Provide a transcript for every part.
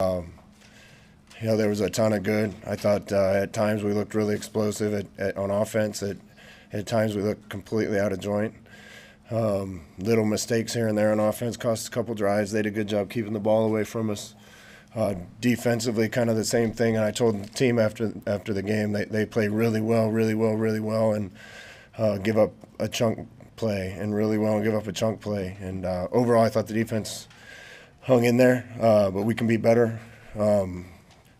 Um, you know, there was a ton of good. I thought uh, at times we looked really explosive at, at, on offense. At, at times we looked completely out of joint. Um, little mistakes here and there on offense cost a couple drives. They did a good job keeping the ball away from us. Uh, defensively, kind of the same thing. And I told the team after after the game they they play really well, really well, really well, and uh, give up a chunk play, and really well, and give up a chunk play. And uh, overall, I thought the defense hung in there, uh, but we can be better. Um,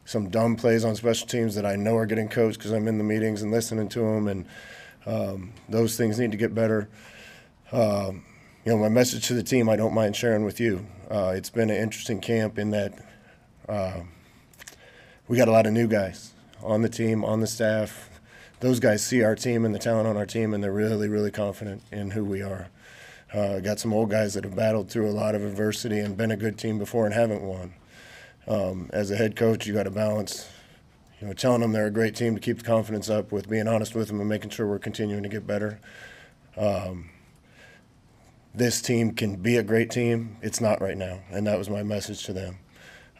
some dumb plays on special teams that I know are getting coached because I'm in the meetings and listening to them, and um, those things need to get better. Um, you know, my message to the team, I don't mind sharing with you. Uh, it's been an interesting camp in that uh, we got a lot of new guys on the team, on the staff. Those guys see our team and the talent on our team, and they're really, really confident in who we are. Uh, got some old guys that have battled through a lot of adversity and been a good team before and haven't won. Um, as a head coach, you got to balance, you know, telling them they're a great team to keep the confidence up with being honest with them and making sure we're continuing to get better. Um, this team can be a great team. It's not right now, and that was my message to them.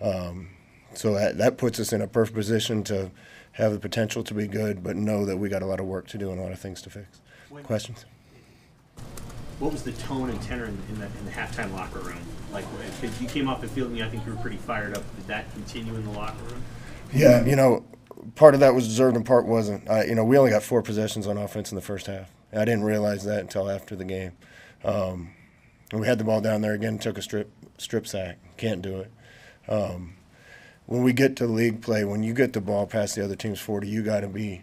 Um, so that, that puts us in a perfect position to have the potential to be good, but know that we got a lot of work to do and a lot of things to fix. When- Questions? What was the tone and tenor in, in, the, in the halftime locker room? Like, because you came off the field and I think you were pretty fired up. Did that continue in the locker room? Yeah, you know, part of that was deserved and part wasn't. I, you know, we only got four possessions on offense in the first half. I didn't realize that until after the game. Um, we had the ball down there again, took a strip strip sack. Can't do it. Um, when we get to league play, when you get the ball past the other team's 40, you got to be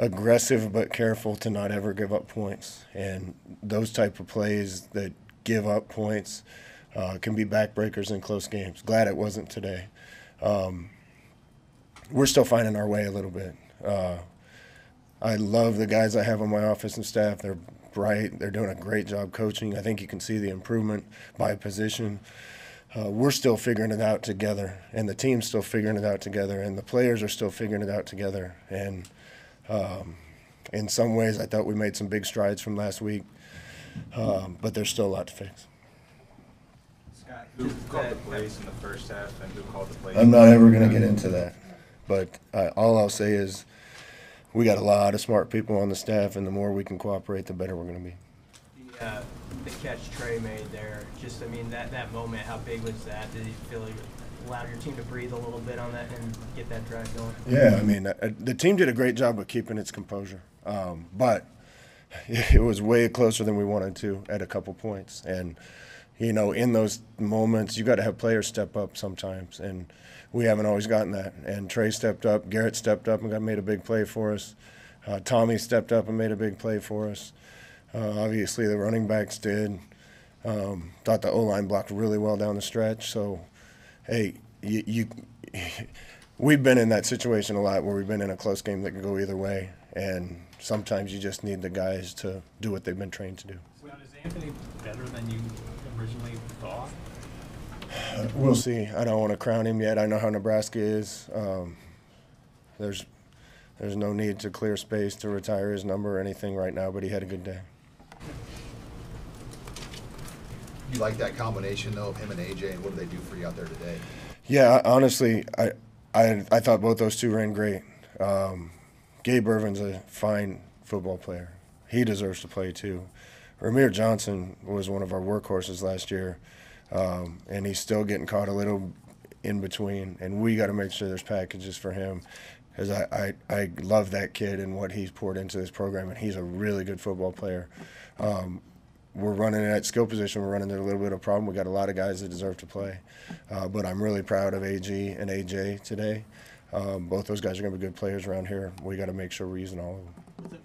aggressive but careful to not ever give up points. And those type of plays that give up points uh, can be backbreakers in close games. Glad it wasn't today. Um, we're still finding our way a little bit. Uh, I love the guys I have on my office and staff. They're bright. They're doing a great job coaching. I think you can see the improvement by position. Uh, we're still figuring it out together, and the team's still figuring it out together, and the players are still figuring it out together. And um, in some ways, I thought we made some big strides from last week, um, but there's still a lot to fix. Scott, who called the plays in the first half and who called the plays? I'm not ever going to get into that, but uh, all I'll say is we got a lot of smart people on the staff, and the more we can cooperate, the better we're going to be. The, uh, the catch Trey made there, just, I mean, that, that moment, how big was that? Did he feel like it allowed your team to breathe a little bit on that and get that drive going? Yeah, I mean, uh, the team did a great job of keeping its composure, um, but it was way closer than we wanted to at a couple points. And you know, in those moments, you got to have players step up sometimes, and we haven't always gotten that. And Trey stepped up, Garrett stepped up and got made a big play for us. Uh, Tommy stepped up and made a big play for us. Uh, obviously, the running backs did. Um, thought the O line blocked really well down the stretch. So, hey, you, you we've been in that situation a lot where we've been in a close game that can go either way, and sometimes you just need the guys to do what they've been trained to do. Well, is Anthony better than you originally thought? We'll see. I don't want to crown him yet. I know how Nebraska is. Um, there's there's no need to clear space to retire his number or anything right now, but he had a good day. You like that combination though of him and AJ, and what do they do for you out there today? Yeah, honestly, I, I I thought both those two ran great. Um, Gabe Ervin's a fine football player. He deserves to play too. Rahmir Johnson was one of our workhorses last year, um, and he's still getting caught a little in between. And we got to make sure there's packages for him because I, I, I love that kid and what he's poured into this program, and he's a really good football player. Um, we're running at skill position. We're running into a little bit of a problem. We got a lot of guys that deserve to play, uh, but I'm really proud of AG and AJ today. Um, both those guys are going to be good players around here. We got to make sure we're using all of them.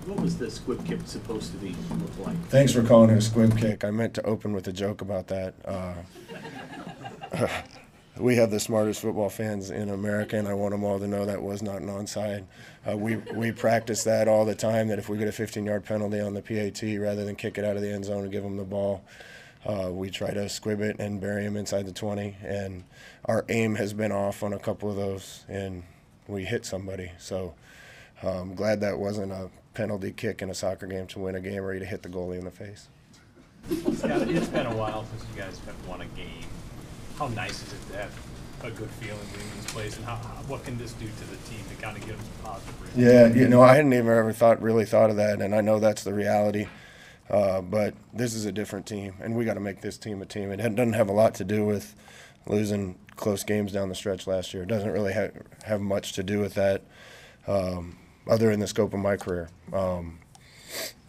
What was the squib kick supposed to be look like? Thanks for calling it a squib kick. I meant to open with a joke about that. Uh, we have the smartest football fans in America, and I want them all to know that was not an onside. Uh, we we practice that all the time. That if we get a 15-yard penalty on the PAT, rather than kick it out of the end zone and give them the ball, uh, we try to squib it and bury them inside the 20. And our aim has been off on a couple of those, and we hit somebody. So I'm glad that wasn't a penalty kick in a soccer game to win a game or to hit the goalie in the face. It's been a while since you guys have won a game. How nice is it to have a good feeling in this place, and how, how- what can this do to the team to kind of give them some positive? Yeah, you know, I hadn't even ever thought, really thought of that, and I know that's the reality. Uh, but this is a different team, and we got to make this team a team. It doesn't have a lot to do with losing close games down the stretch last year. It doesn't really ha- have much to do with that, um, other in the scope of my career. Um,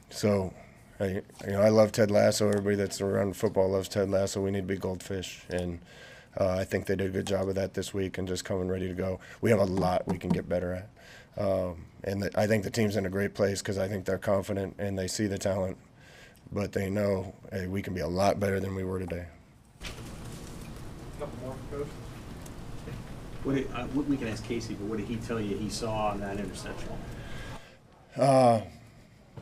so, I, you know, I love Ted Lasso. Everybody that's around football loves Ted Lasso. We need to be goldfish, and uh, I think they did a good job of that this week and just coming ready to go. We have a lot we can get better at, um, and the, I think the team's in a great place because I think they're confident and they see the talent, but they know hey, we can be a lot better than we were today. Couple more, coach? What did, uh, we we can ask Casey, but what did he tell you he saw on that interception?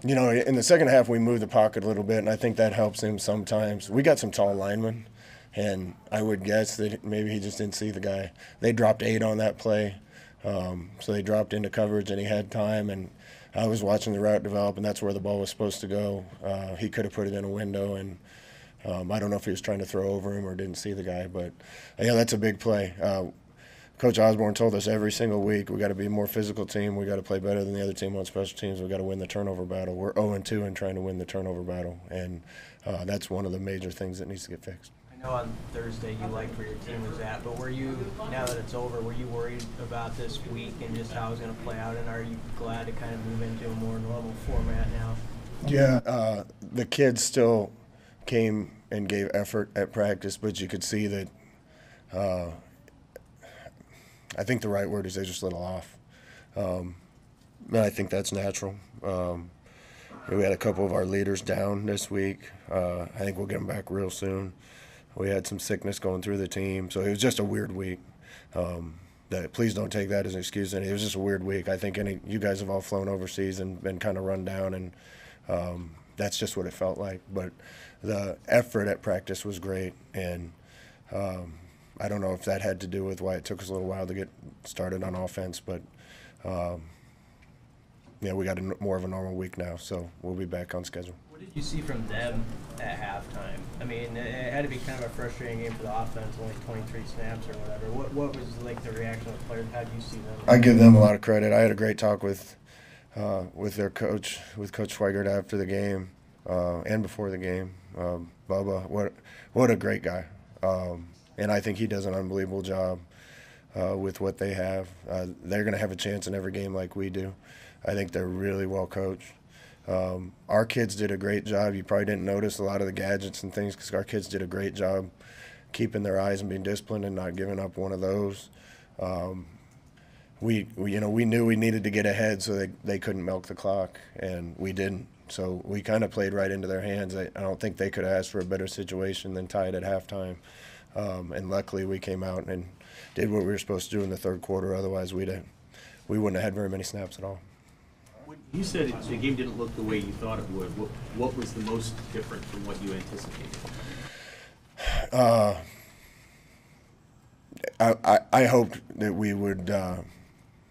You know, in the second half, we moved the pocket a little bit, and I think that helps him sometimes. We got some tall linemen, and I would guess that maybe he just didn't see the guy. They dropped eight on that play, um, so they dropped into coverage, and he had time. And I was watching the route develop, and that's where the ball was supposed to go. Uh, he could have put it in a window, and um, I don't know if he was trying to throw over him or didn't see the guy, but yeah, that's a big play. Uh, Coach Osborne told us every single week we got to be a more physical team. We got to play better than the other team on special teams. We got to win the turnover battle. We're 0 and 2 in trying to win the turnover battle, and uh, that's one of the major things that needs to get fixed. I know on Thursday you liked where your team was at, but were you, now that it's over, were you worried about this week and just how it was going to play out? And are you glad to kind of move into a more normal format now? Yeah, uh, the kids still came and gave effort at practice, but you could see that. Uh, I think the right word is they're just a little off, um, and I think that's natural. Um, we had a couple of our leaders down this week. Uh, I think we'll get them back real soon. We had some sickness going through the team, so it was just a weird week. Um, that please don't take that as an excuse. And it was just a weird week. I think any you guys have all flown overseas and been kind of run down, and um, that's just what it felt like. But the effort at practice was great, and um, I don't know if that had to do with why it took us a little while to get started on offense, but um, yeah, we got a, more of a normal week now, so we'll be back on schedule. What did you see from them at halftime? I mean, it it had to be kind of a frustrating game for the offense, only 23 snaps or whatever. What what was like the reaction of the players? How do you see them? I give them a lot of credit. I had a great talk with uh, with their coach, with Coach Schweigert after the game uh, and before the game. Um, Bubba, what what a great guy, um, and I think he does an unbelievable job uh, with what they have. Uh, they're going to have a chance in every game like we do. I think they're really well coached. Um, our kids did a great job. You probably didn't notice a lot of the gadgets and things because our kids did a great job keeping their eyes and being disciplined and not giving up one of those. Um, we, we, you know, we knew we needed to get ahead so they, they couldn't milk the clock, and we didn't. So we kind of played right into their hands. I, I don't think they could have asked for a better situation than tied at halftime. Um, and luckily, we came out and did what we were supposed to do in the third quarter. Otherwise, we'd have, we wouldn't have had very many snaps at all. You said it- the game didn't look the way you thought it would. What, what was the most different from what you anticipated? I, I, I hoped that we would uh,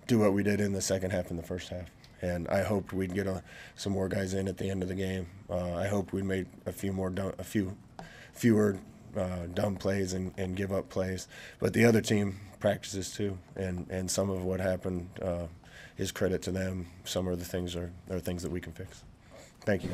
do what we did in the second half and the first half. And I hoped we'd get a, some more guys in at the end of the game. Uh, I hoped we made a few more a few fewer uh, dumb plays and, and give up plays. But the other team practices too, and, and some of what happened uh, is credit to them. Some of the things are, are things that we can fix. Thank you.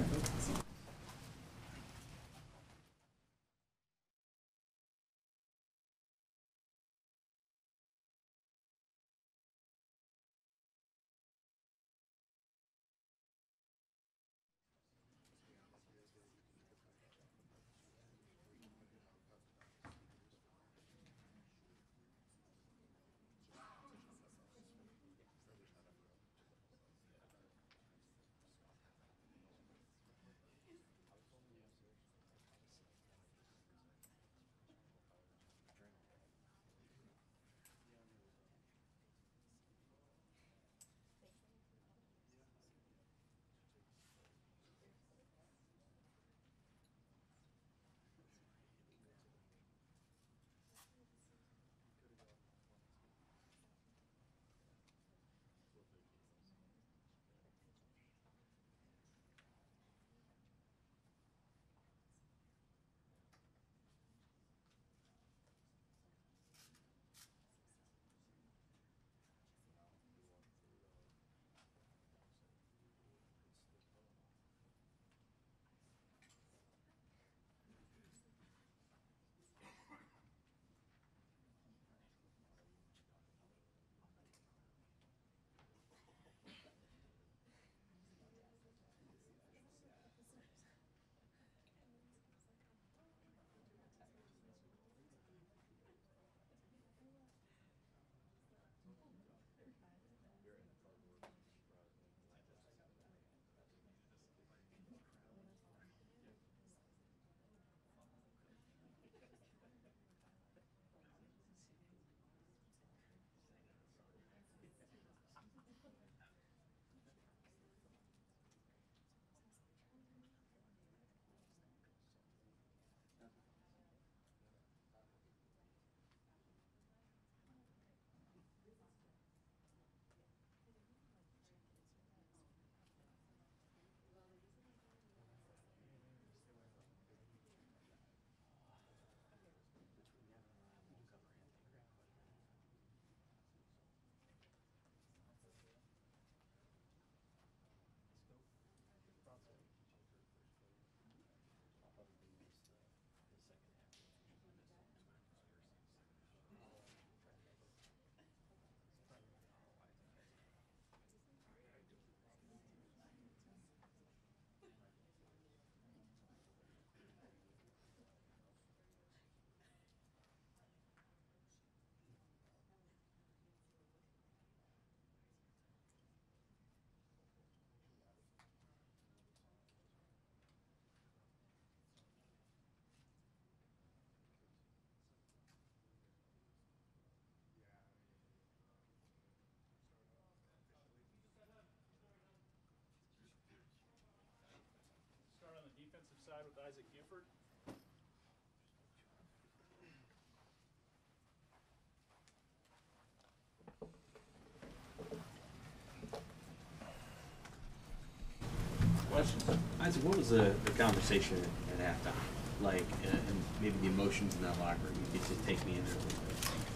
Isaac, what was the, the conversation at, halftime like, and, and maybe the emotions in that locker room? You get to take me in there a little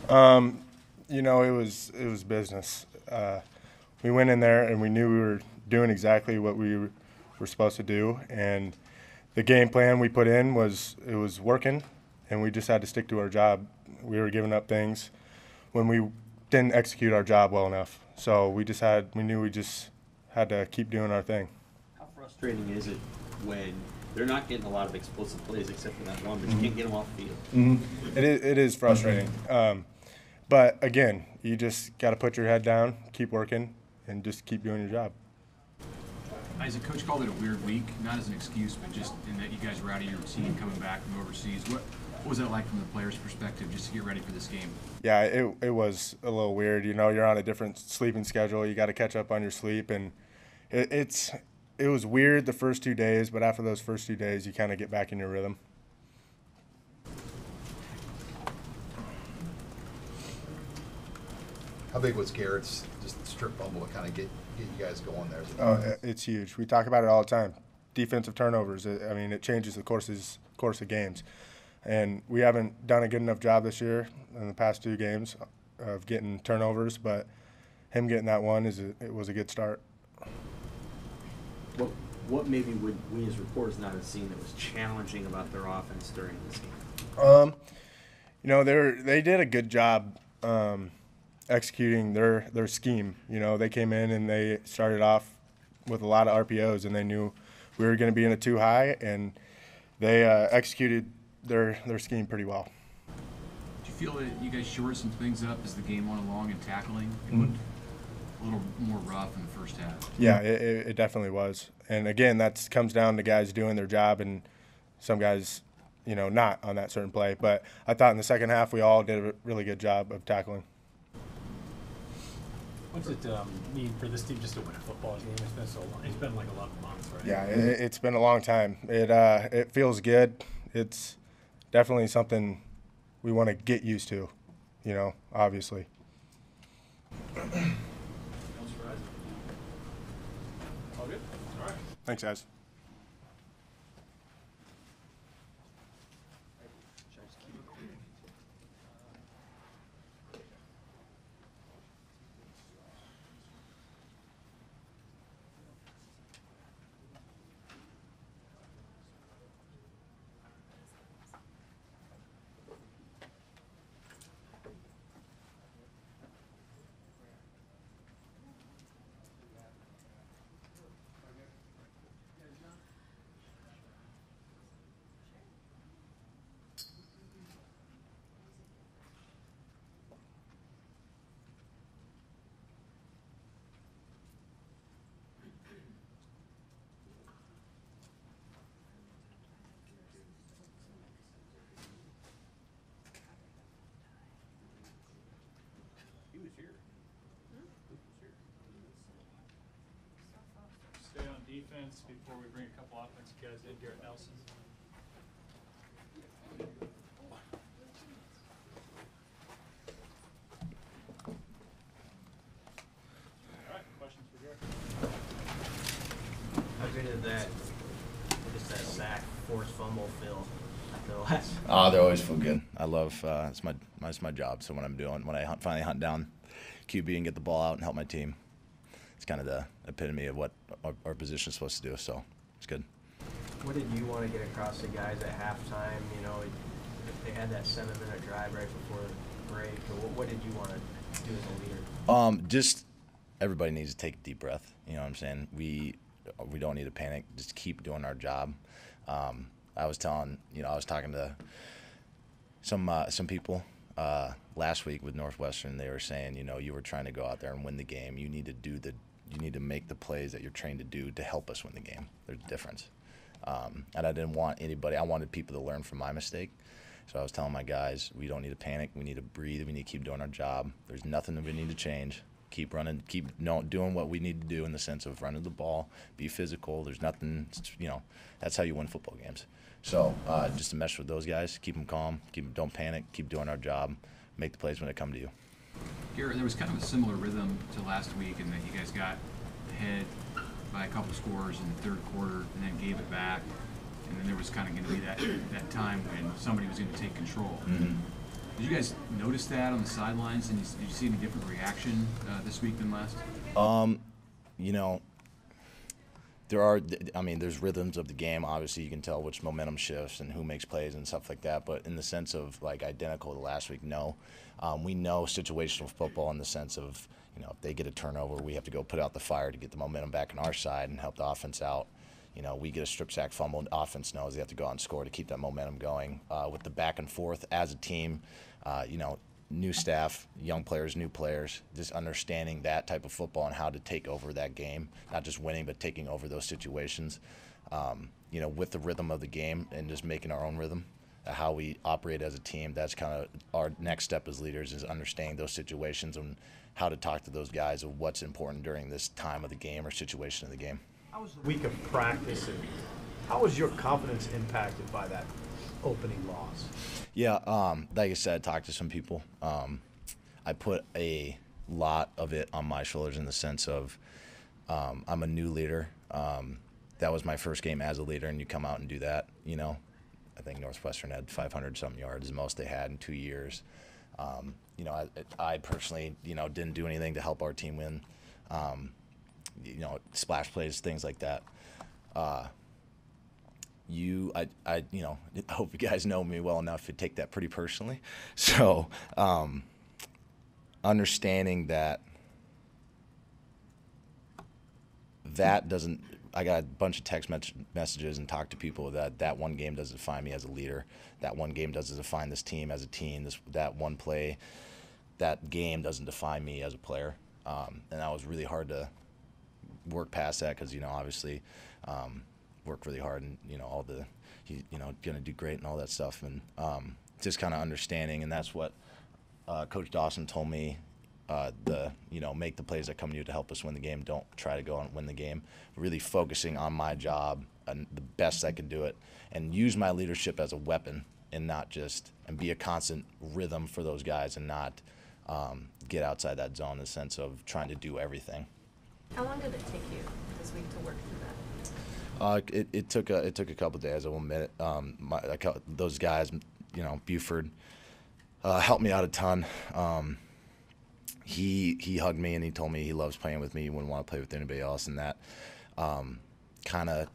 bit. Um, you know, it was it was business. Uh, we went in there and we knew we were doing exactly what we were supposed to do, and the game plan we put in was it was working, and we just had to stick to our job. We were giving up things when we didn't execute our job well enough. So we just had we knew we just had to keep doing our thing. How frustrating is it when they're not getting a lot of explosive plays except for that one, but you mm-hmm. can't get them off the field? Mm-hmm. It is, it is frustrating. Um, but again, you just got to put your head down, keep working, and just keep doing your job. Isaac, coach called it a weird week, not as an excuse, but just in that you guys were out of your routine mm-hmm. coming back from overseas. What, what was that like from the players' perspective, just to get ready for this game? Yeah, it, it was a little weird. You know, you're on a different sleeping schedule. You got to catch up on your sleep, and it, it's it was weird the first two days, but after those first two days, you kind of get back in your rhythm. How big was Garrett's just strip fumble to kind of get, get you guys going there? Oh, it's huge. We talk about it all the time. Defensive turnovers. I mean, it changes the courses course of games, and we haven't done a good enough job this year in the past two games of getting turnovers. But him getting that one is a, it was a good start. What, what maybe would we as reporters not have seen that was challenging about their offense during this game? Um, you know, they are they did a good job um, executing their their scheme. You know, they came in and they started off with a lot of RPOs, and they knew we were going to be in a two high, and they uh, executed their their scheme pretty well. Do you feel that you guys shored some things up as the game went along in tackling? It looked a little more rough in the first half. Yeah, it, it it definitely was. And again, that comes down to guys doing their job, and some guys, you know, not on that certain play. But I thought in the second half we all did a really good job of tackling. What's it um, mean for this team just to win a football game? It's been so long. It's been like 11 months, right? Yeah, it, it's been a long time. It uh, it feels good. It's definitely something we want to get used to. You know, obviously. All good? All right. Thanks, guys. On defense before we bring a couple offensive guys in. Garrett Nelson. All right, questions for Garrett? How good did that, just that sack, forced fumble feel after? Oh, they're always feel good. I love uh, it's my it's my job. So when I'm doing when I hunt, finally hunt down QB and get the ball out and help my team, it's kind of the epitome of what our, our position is supposed to do. So it's good. What did you want to get across to guys at halftime? You know, if they had that seven-minute drive right before break. Or what, what did you want to do as a leader? Um, just everybody needs to take a deep breath. You know what I'm saying? We we don't need to panic. Just keep doing our job. Um, I was telling you know I was talking to some uh, some people uh, last week with Northwestern. They were saying you know you were trying to go out there and win the game. You need to do the you need to make the plays that you're trained to do to help us win the game. There's a difference. Um, and I didn't want anybody. I wanted people to learn from my mistake. So I was telling my guys, we don't need to panic. We need to breathe. We need to keep doing our job. There's nothing that we need to change. Keep running. Keep doing what we need to do in the sense of running the ball, be physical. There's nothing, you know. That's how you win football games. So uh, just to mesh with those guys, keep them calm. Keep don't panic. Keep doing our job. Make the plays when they come to you. Garrett, there was kind of a similar rhythm to last week in that you guys got ahead by a couple scores in the third quarter and then gave it back. And then there was kind of going to be that, that time when somebody was going to take control. Did you guys notice that on the sidelines? And did you see any different reaction uh, this week than last? Um, you know, there are, I mean, there's rhythms of the game. Obviously, you can tell which momentum shifts and who makes plays and stuff like that. But in the sense of like identical to last week, no. Um, we know situational football in the sense of, you know, if they get a turnover, we have to go put out the fire to get the momentum back on our side and help the offense out. You know, we get a strip sack fumble, offense knows they have to go out and score to keep that momentum going. Uh, with the back and forth as a team, uh, you know, new staff, young players, new players, just understanding that type of football and how to take over that game, not just winning, but taking over those situations. Um, you know, with the rhythm of the game and just making our own rhythm, uh, how we operate as a team. That's kind of our next step as leaders is understanding those situations and how to talk to those guys of what's important during this time of the game or situation of the game. How was the week of practice and how was your confidence impacted by that opening loss? Yeah, um, like I said, I talked to some people. Um, I put a lot of it on my shoulders in the sense of um, I'm a new leader. Um, that was my first game as a leader, and you come out and do that. You know, I think Northwestern had 500 something yards, the most they had in two years. Um, you know, I, I personally, you know, didn't do anything to help our team win. Um, you know, splash plays, things like that. Uh, you I, I you know I hope you guys know me well enough to take that pretty personally. So um, understanding that that doesn't I got a bunch of text mes- messages and talked to people that that one game doesn't define me as a leader. That one game doesn't define this team as a team. This that one play, that game doesn't define me as a player. Um, and that was really hard to work past that because you know obviously um, work really hard and you know all the he you know gonna do great and all that stuff and um, just kind of understanding and that's what uh, Coach Dawson told me. Uh, the you know make the plays that come to you to help us win the game. Don't try to go and win the game. Really focusing on my job and the best I can do it, and use my leadership as a weapon and not just and be a constant rhythm for those guys and not um, get outside that zone in the sense of trying to do everything. How long did it take you this week to work through? Uh, it, it took a it took a couple days. I will admit it. Um, my, those guys, you know, Buford, uh, helped me out a ton. Um, he he hugged me and he told me he loves playing with me. He wouldn't want to play with anybody else, and that um, kind of,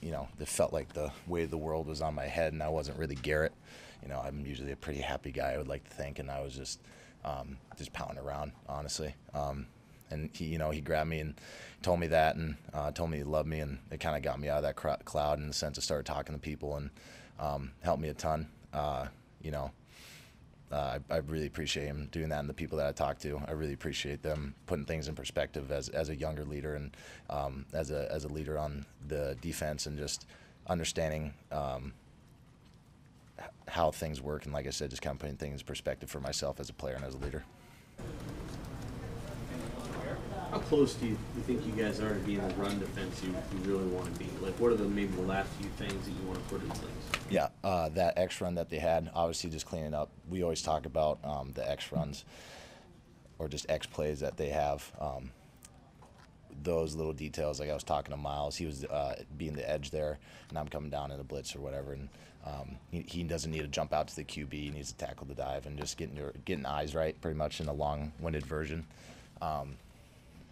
you know, it felt like the weight of the world was on my head, and I wasn't really Garrett. You know, I'm usually a pretty happy guy. I would like to think, and I was just um, just pounding around, honestly. Um, and he, you know, he grabbed me and told me that, and uh, told me he loved me, and it kind of got me out of that cr- cloud in the sense of started talking to people and um, helped me a ton. Uh, you know, uh, I, I really appreciate him doing that, and the people that I talk to, I really appreciate them putting things in perspective as, as a younger leader and um, as a as a leader on the defense, and just understanding um, how things work, and like I said, just kind of putting things in perspective for myself as a player and as a leader. How close do you, you think you guys are to being the run defense you, you really want to be? Like, what are the maybe the last few things that you want to put in place? Yeah, uh, that X run that they had, obviously just cleaning up. We always talk about um, the X runs or just X plays that they have. Um, those little details, like I was talking to Miles, he was uh, being the edge there, and I'm coming down in a blitz or whatever, and um, he, he doesn't need to jump out to the QB. He needs to tackle the dive and just getting your getting eyes right, pretty much in a long-winded version. Um,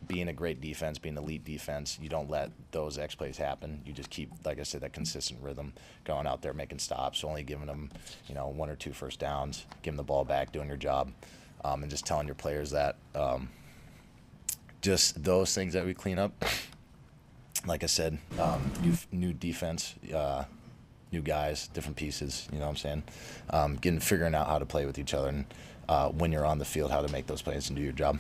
being a great defense, being elite defense, you don't let those X plays happen. You just keep, like I said, that consistent rhythm, going out there making stops, only giving them, you know, one or two first downs, giving the ball back, doing your job, um, and just telling your players that. Um, just those things that we clean up. Like I said, um, new new defense, uh, new guys, different pieces. You know what I'm saying? Um, getting figuring out how to play with each other and uh, when you're on the field, how to make those plays and do your job.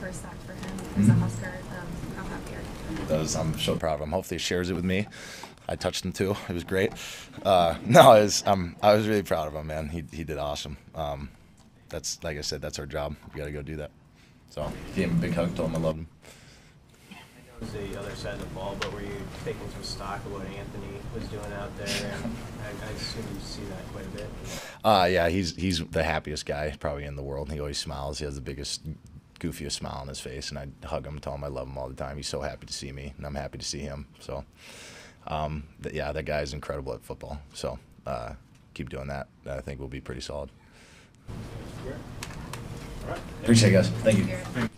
First sack for him as a Husker. Um, how happy are you? That was, I'm so proud of him. Hopefully, he shares it with me. I touched him too. It was great. Uh, no, it was, um, I was really proud of him, man. He, he did awesome. Um, that's like I said, that's our job. We got to go do that. So gave him a big hug, told him I loved him. I know it was the other side of the ball, but were you taking some stock of what Anthony was doing out there? And I, I assume you see that quite a bit. Uh, yeah, he's he's the happiest guy probably in the world. He always smiles. He has the biggest goofiest smile on his face, and I'd hug him, tell him I love him all the time. He's so happy to see me, and I'm happy to see him. So, um, th- yeah, that guy's incredible at football. So, uh, keep doing that. I think we'll be pretty solid. Appreciate it, guys. Thank you.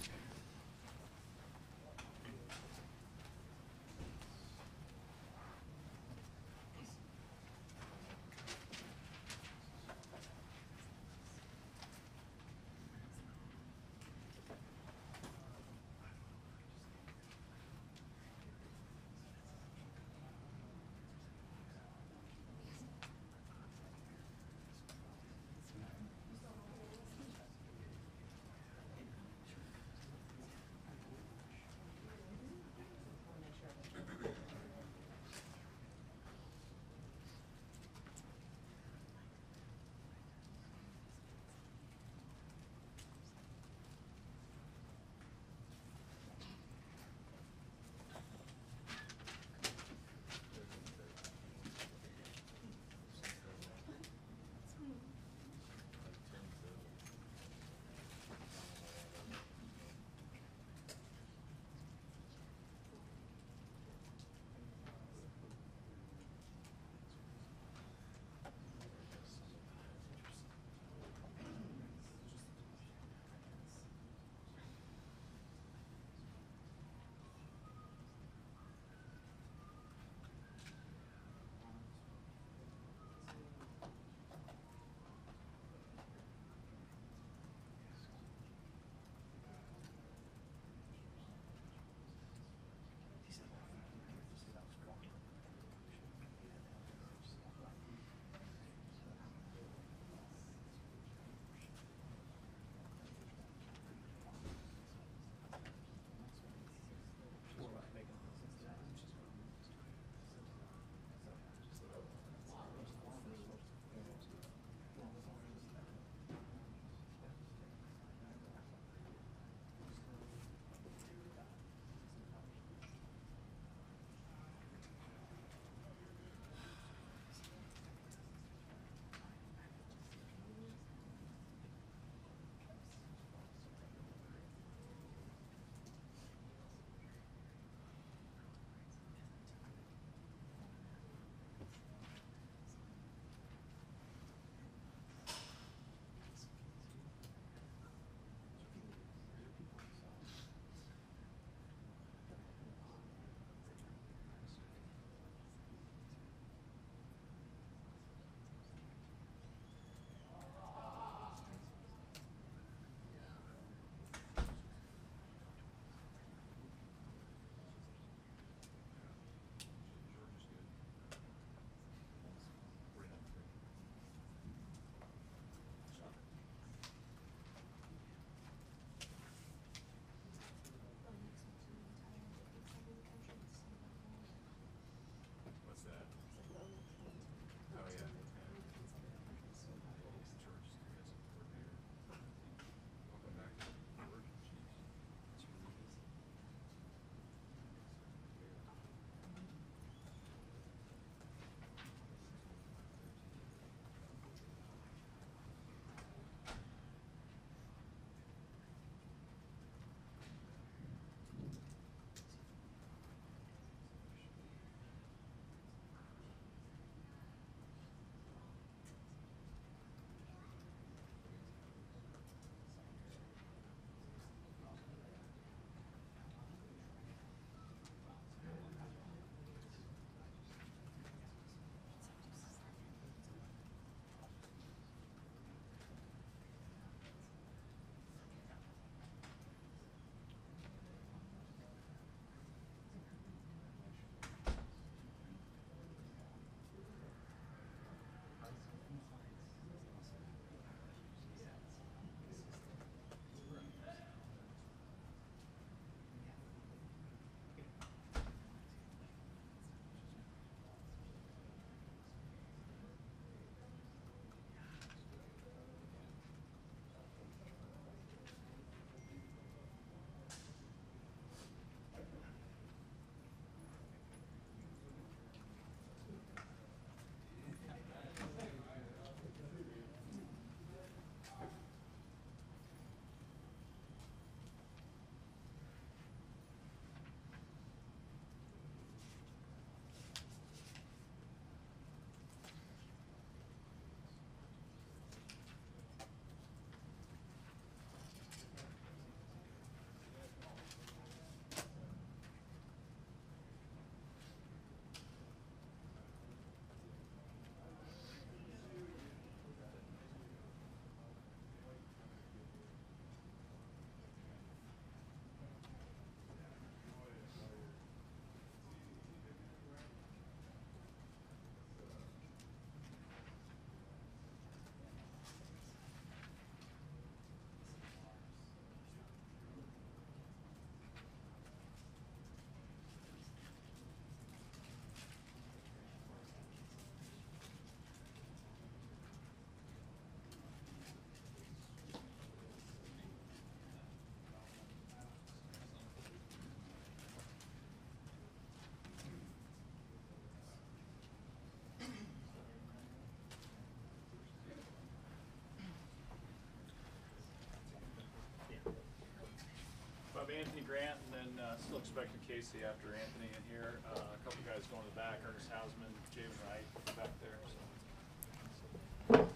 Grant, and then uh, still expecting Casey after Anthony in here. Uh, a couple guys going to the back, Ernest Hausmann, Javin Wright back there. So.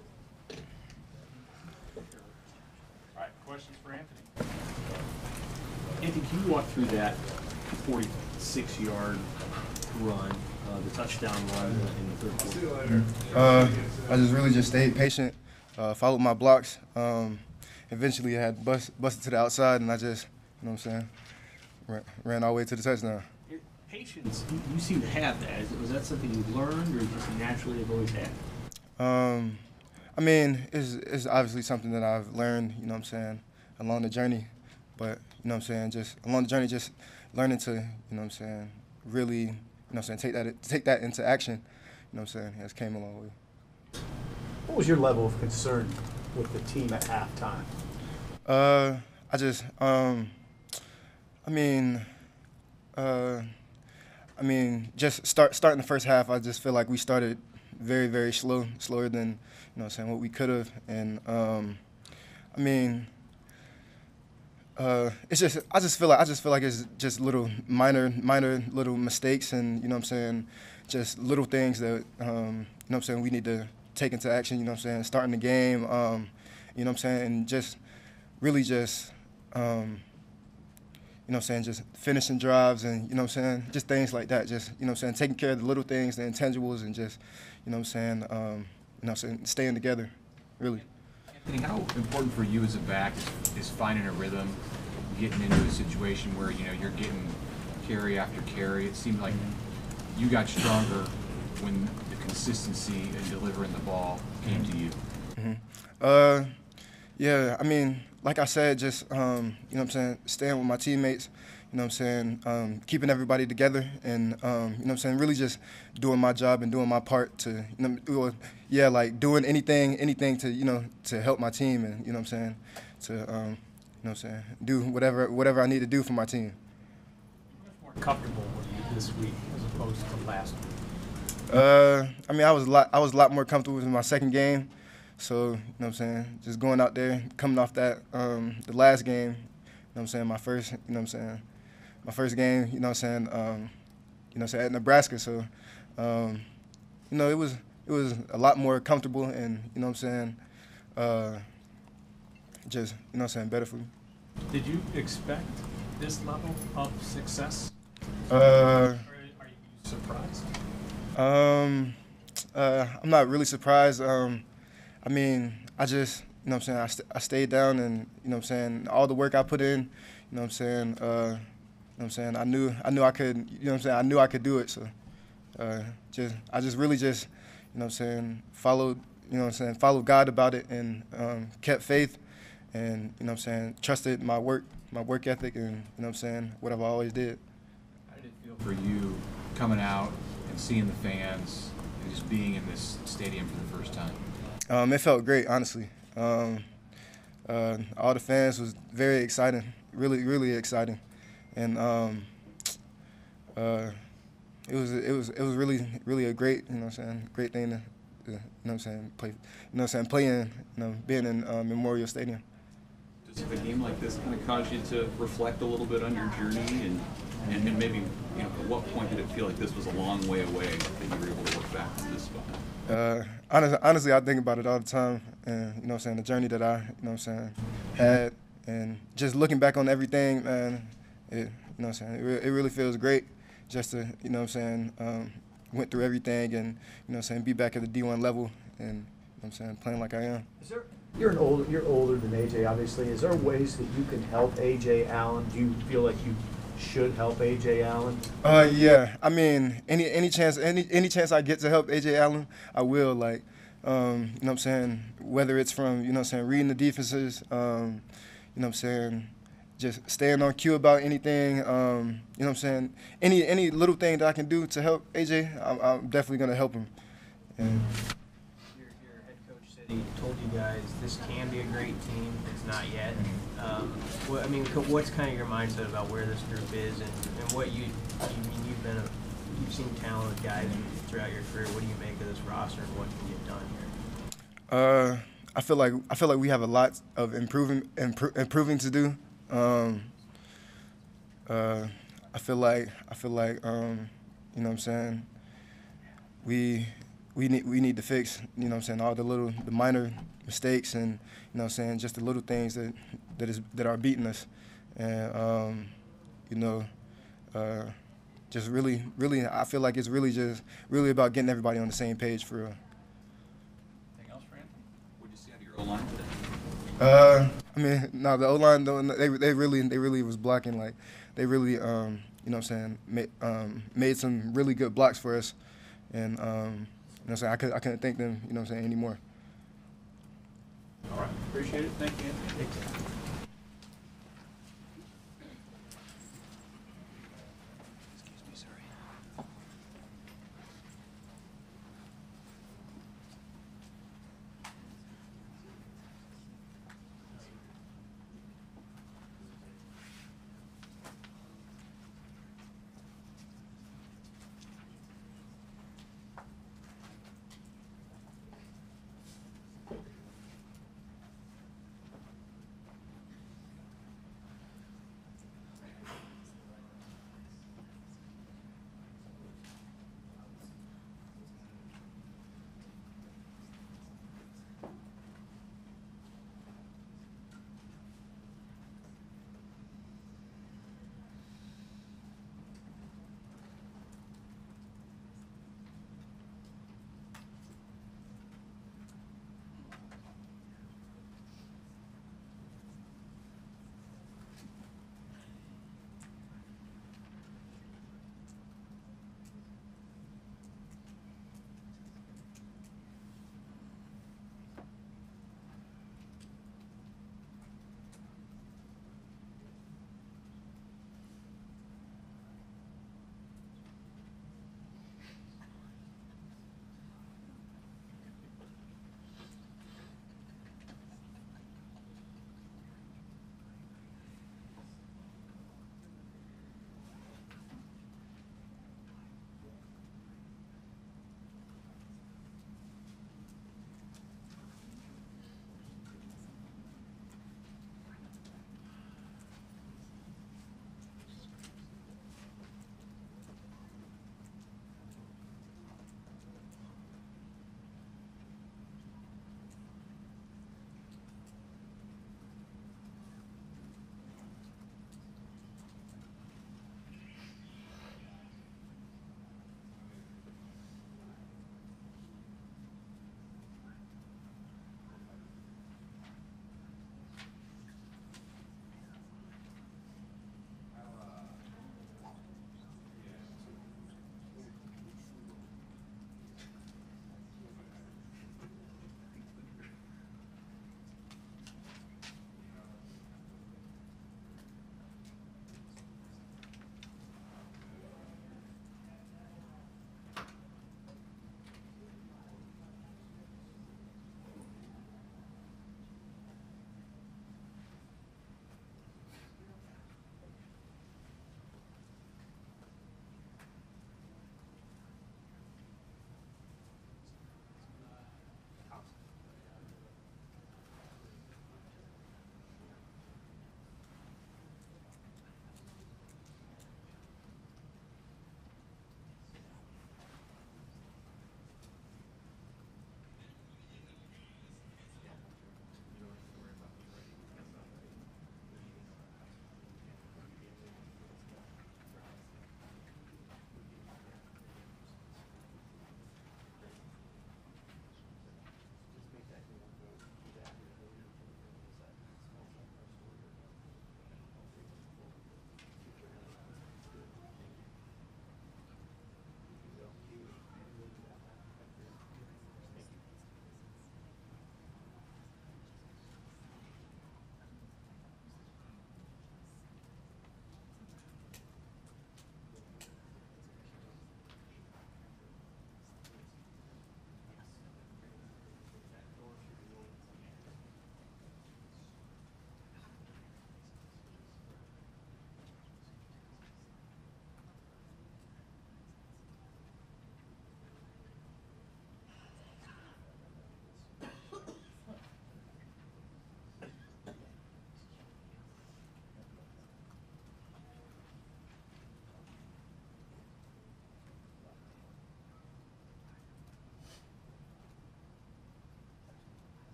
All right, questions for Anthony? Anthony, can you walk through that 46-yard run, uh, the touchdown run in the third quarter? Uh, I just really just stayed patient, uh, followed my blocks. Um, eventually, I had bust, busted to the outside, and I just, you know what I'm saying, ran, ran all the way to the touchdown. Your Patience, you, you seem to have that. Is, was that something you learned or just naturally have always had? Um, I mean, it's, it's obviously something that I've learned, you know what I'm saying, along the journey. But, you know what I'm saying, just along the journey, just learning to, you know what I'm saying, really, you know what I'm saying, take that, take that into action, you know what I'm saying, has came a long way. What was your level of concern with the team at halftime? Uh, I just, um, I mean, uh, I mean, just start starting the first half. I just feel like we started very, very slow, slower than you know, saying what we could have. And um, I mean, uh, it's just I just feel like I just feel like it's just little minor, minor little mistakes, and you know, what I'm saying, just little things that um, you know, what I'm saying we need to take into action. You know, what I'm saying, starting the game. Um, you know, what I'm saying, and just really just. Um, you know what I'm saying, just finishing drives and, you know what I'm saying, just things like that. Just, you know what I'm saying, taking care of the little things, the intangibles, and just, you know what I'm saying, um, you know what I'm saying, staying together, really. Anthony, how important for you as a back is, is finding a rhythm, getting into a situation where, you know, you're getting carry after carry? It seemed like you got stronger when the consistency in delivering the ball came to you. Mm-hmm. Uh, yeah, I mean, like I said, just um, you know what I'm saying, staying with my teammates, you know what I'm saying, um, keeping everybody together, and um, you know what I'm saying, really just doing my job and doing my part to, you know, yeah, like doing anything, anything to, you know, to help my team, and you know what I'm saying, to, um, you know what I'm saying, do whatever whatever I need to do for my team. More comfortable with you this week as opposed to last week? Uh, I mean, I was a lot, I was a lot more comfortable in my second game. So, you know what I'm saying? Just going out there, coming off that, um, the last game, you know what I'm saying? My first, you know what I'm saying? My first game, you know what I'm saying? Um, you know what I'm saying? At Nebraska. So, um, you know, it was, it was a lot more comfortable and, you know what I'm saying? Uh, just, you know what I'm saying? Better for me. Did you expect this level of success? Uh, Or are you surprised? Um, uh, I'm not really surprised. Um, I mean, I just, you know I'm saying, I, st- I stayed down and, you know I'm saying, all the work I put in, you know what I'm saying, uh, you know I'm saying, I knew, I knew I could, you know I'm saying, I knew I could do it. So, uh, just, I just really just, you know what I'm saying, followed, you know I'm saying, followed God about it and um, kept faith and, you know I'm saying, trusted my work, my work ethic and, you know I'm saying, what I've always did. How did it feel for you coming out and seeing the fans and just being in this stadium for the first time? Um, it felt great, honestly. Um, uh, all the fans was very exciting, really, really exciting, and um, uh, it was it was it was really really a great you know I'm saying great thing to, you know I'm saying play you know I'm saying playing you know being in uh, Memorial Stadium. Does a game like this kind of cause you to reflect a little bit on your journey and, and maybe, you know, at what point did it feel like this was a long way away that you were able to work back to this spot? Uh, honestly, honestly, I think about it all the time, and you know what I'm saying the journey that I you know what I'm saying had, and just looking back on everything, man, it you know what I'm saying it, re- it really feels great just to you know what I'm saying um, went through everything and you know what I'm saying be back at the D1 level and you know what I'm saying playing like I am. Is there, you're an older, you're older than Ajay, obviously. Is there ways that you can help Ajay Allen? Do you feel like you should help Ajay Allen? Uh, yeah. I mean, any any chance any any chance I get to help Ajay Allen, I will. Like, um, you know what I'm saying? Whether it's from you know I'm saying reading the defenses, um, you know what I'm saying, just staying on cue about anything. Um, you know what I'm saying? Any any little thing that I can do to help Ajay, I'm, I'm definitely gonna help him. And head coach said he told you guys this can be a great team. It's not yet. Um, what, I mean, co- what's kind of your mindset about where this group is and, and what you, you mean you've been a, you've seen talented guys throughout your career. What do you make of this roster and what can get done here? Uh, I feel like I feel like we have a lot of improving impro- improving to do. Um, uh, I feel like I feel like um, you know what I'm saying we we need we need to fix you know what I'm saying all the little the minor mistakes and you know what I'm saying just the little things that that is that are beating us and um, you know uh, just really really I feel like it's really just really about getting everybody on the same page for real. Anything else Fran? What'd you see out of your O-line today? Uh, I mean, no, the O line, they they really they really was blocking like they really um you know what I'm saying made um made some really good blocks for us, and um know what I'm saying I could I couldn't thank them you know what I'm saying anymore. All right, appreciate it. Thank you, Anthony.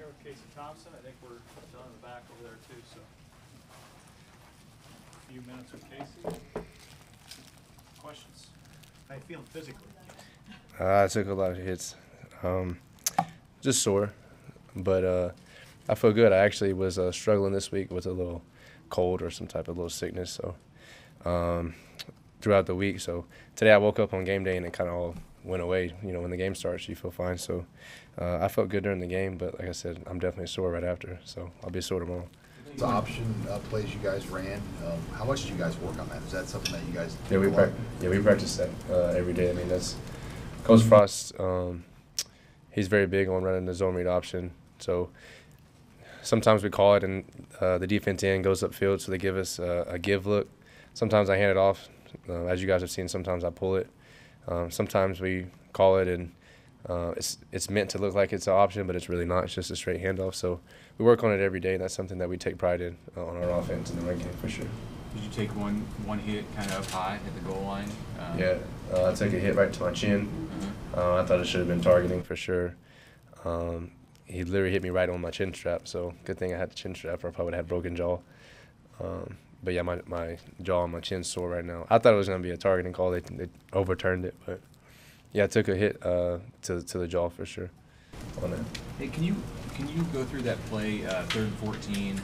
Here with Casey Thompson. I think we're done in the back over there too, so. A few minutes with Casey. Questions? How you feeling physically? Uh, I took a lot of hits. Um, just sore, but uh, I feel good. I actually was uh, struggling this week with a little cold or some type of little sickness. So um, throughout the week, so today I woke up on game day and it kind of all went away. You know, when the game starts, you feel fine. So uh, I felt good during the game, but like I said, I'm definitely sore right after. So I'll be sore tomorrow. The option uh, plays you guys ran, um, how much do you guys work on that? Is that something that you guys? Yeah, we do a lot? practice. Yeah, we practice that uh, every day. I mean, that's Coach Frost. Um, he's very big on running the zone read option. So sometimes we call it, and uh, the defense end goes upfield, so they give us a give look. Sometimes I hand it off, uh, as you guys have seen. Sometimes I pull it. Um, sometimes we call it, and uh, it's it's meant to look like it's an option, but it's really not. It's just a straight handoff. So we work on it every day. And that's something that we take pride in uh, on our offense in the run game for sure. Did you take one, one hit kind of up high at the goal line? Um, Yeah, uh, I took a hit right to my chin. Uh-huh. Uh, I thought it should have been targeting for sure. Um, he literally hit me right on my chin strap, so good thing I had the chin strap, or I probably would have had broken jaw. Um, but yeah, my, my jaw and my chin sore right now. I thought it was going to be a targeting call. They, they overturned it, but yeah, I took a hit uh, to to the jaw for sure on that. Hey, can you, can you go through that play, uh, third and fourteen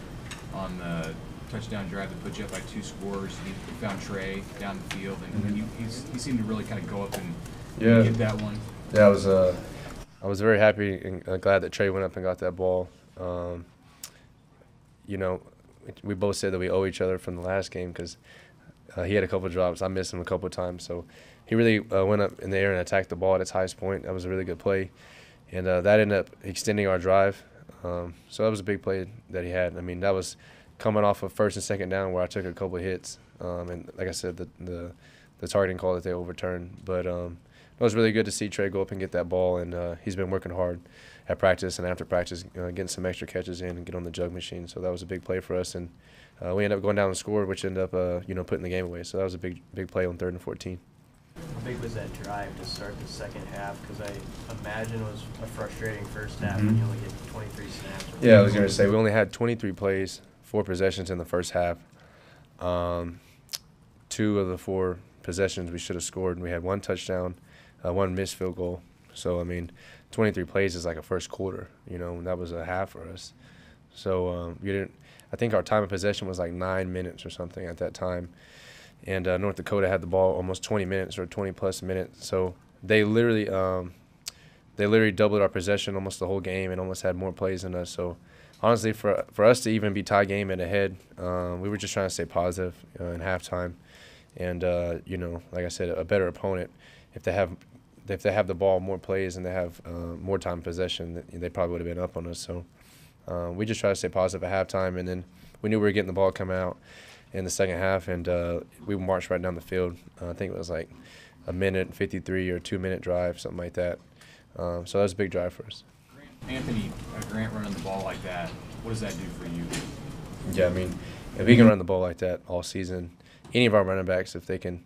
on the touchdown drive that put you up by two scores? You found Trey down the field and, and you, he's, he seemed to really kind of go up and Yeah. get that one. Yeah, I was uh, I was very happy and uh, glad that Trey went up and got that ball. Um, you know, we both said that we owe each other from the last game because uh, he had a couple drops. I missed him a couple times, so he really uh, went up in the air and attacked the ball at its highest point. That was a really good play, and uh, that ended up extending our drive. Um, so that was a big play that he had. I mean, that was coming off of first and second down where I took a couple of hits, um, and like I said, the the the targeting call that they overturned, but. Um, it was really good to see Trey go up and get that ball, and uh, he's been working hard at practice and after practice, uh, getting some extra catches in and get on the jug machine. So that was a big play for us, and uh, we ended up going down and scored, which ended up, uh, you know, putting the game away. So that was a big, big play on third and 14. How big was that drive to start the second half? Because I imagine it was a frustrating first half when Mhm. you only get 23 snaps. Yeah, I was gonna say we only had 23 plays, four possessions in the first half. Um, two of the four possessions we should have scored, and we had one touchdown, uh, one missed field goal. So I mean, 23 plays is like a first quarter, you know, and that was a half for us. So um, we didn't. I think our time of possession was like nine minutes or something at that time, and uh, North Dakota had the ball almost 20 minutes or 20 plus minutes. So they literally. Um, they literally doubled our possession almost the whole game and almost had more plays than us. So honestly, for for us to even be tie game and ahead, um, we were just trying to stay positive uh, in halftime, and uh, you know, like I said, a better opponent. If they have if they have the ball more plays and they have uh, more time possession, they probably would have been up on us. So um, we just try to stay positive at halftime, and then we knew we were getting the ball coming out in the second half, and uh, we marched right down the field. Uh, I think it was like a minute 53 or two minute drive, something like that. Um, so that was a big drive for us. Anthony, uh, Grant running the ball like that, what does that do for you? Yeah, I mean, if we can run the ball like that all season, any of our running backs, if they can,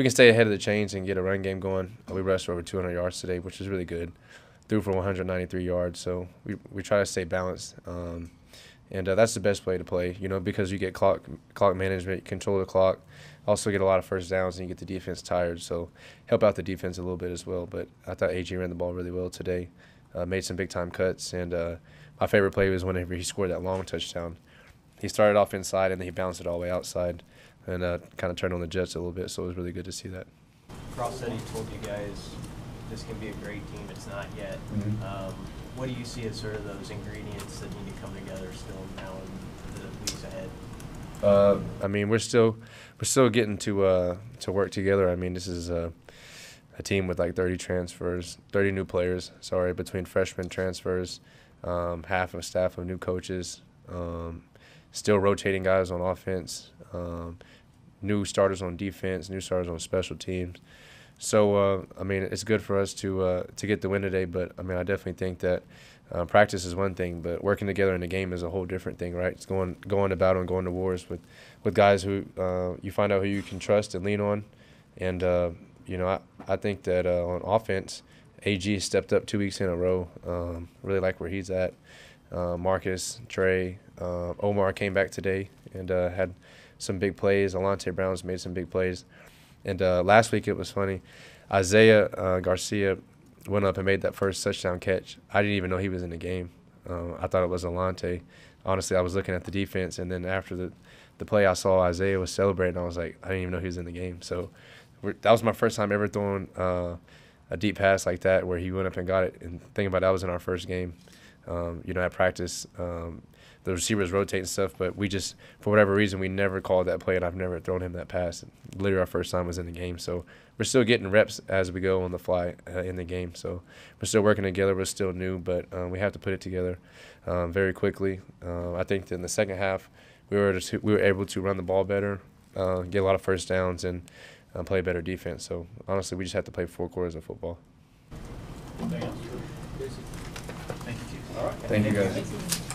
we can stay ahead of the chains and get a run game going, uh, we rushed over 200 yards today, which is really good. Threw for 193 yards, so we we try to stay balanced. Um, and uh, that's the best way to play, you know, because you get clock clock management, control the clock, also get a lot of first downs, and you get the defense tired. So help out the defense a little bit as well. But I thought AG ran the ball really well today, uh, made some big time cuts, and uh, my favorite play was whenever he scored that long touchdown. He started off inside and then he bounced it all the way outside, and uh, kind of turned on the Jets a little bit. So it was really good to see that. Frost said he told you guys this can be a great team. It's not yet. Mhm. Um, what do you see as sort of those ingredients that need to come together still now in the weeks ahead? Uh, I mean, we're still we're still getting to uh, to work together. I mean, this is a, a team with like 30 transfers, 30 new players. Sorry, between freshmen transfers, um, half of staff of new coaches, um, still rotating guys on offense, um, new starters on defense, new starters on special teams. So uh, I mean, it's good for us to uh, to get the win today. But I mean, I definitely think that uh, practice is one thing, but working together in the game is a whole different thing, right? It's going going to battle and going to wars with with guys who uh, you find out who you can trust and lean on. And uh, you know, I I think that uh, on offense, AG stepped up two weeks in a row. Um, really like where he's at. Marcus, Trey, Omar came back today and had some big plays. Alante Brown's made some big plays. And uh, last week it was funny. Isaiah uh, Garcia went up and made that first touchdown catch. I didn't even know he was in the game. Uh, I thought it was Alante. Honestly, I was looking at the defense, and then after the, the play, I saw Isaiah was celebrating. I was like, I didn't even know he was in the game. So that was my first time ever throwing uh, a deep pass like that, where he went up and got it. And think about it, that was in our first game. Um, you know, at practice, um, the receivers rotate and stuff, but we just, for whatever reason, we never called that play, and I've never thrown him that pass. Literally, our first time was in the game, so we're still getting reps as we go on the fly uh, in the game. So we're still working together. We're still new, but um, we have to put it together um, very quickly. Uh, I think that in the second half, we were to, we were able to run the ball better, uh, get a lot of first downs, and uh, play better defense. So honestly, we just have to play four quarters of football. Anything else? Thank you guys.